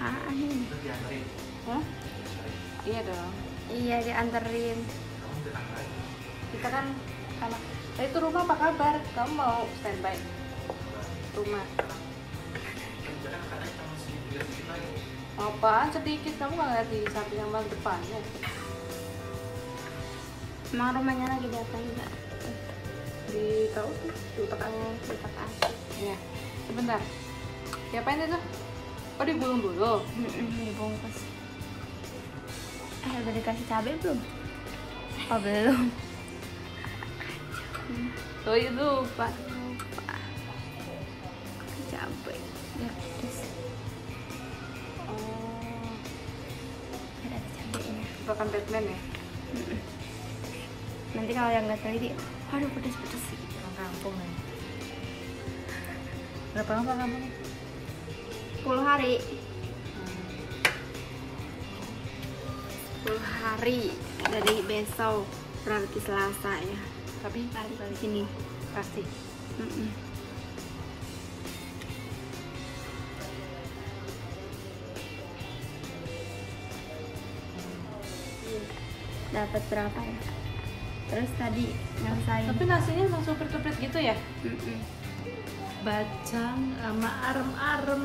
apaan ini Hah? Iya dong. iya dianterin Kita kan anak. Eh, itu rumah apa kabar? Kamu mau standby? Rumah. Apaan sedikit kamu nggak lihat di samping sama depannya? emang rumahnya lagi diapain mbak Di tahu tuh, di utak oh letak asik Ya, sebentar. Diapain itu? Oh digulung dulu. Mm-mm, dibungkus eh udah dikasih cabai belum oh belum Tuh itu lupa. lupa cabai ya pedes Oh, ada cabainya bahkan Batman ya? Mm-mm. nanti kalau yang nggak teliti aduh pedes pedes Orang kampung ya. Berapa lama kampungnya? 10 hari 10 hari dari besok berarti Selasa ya Tapi balik ke sini pasti. Mm-mm. dapat berapa ya terus tadi nyelesain Tapi nasinya emang super keprit gitu ya? Mm-mm. Bacang sama arem-arem.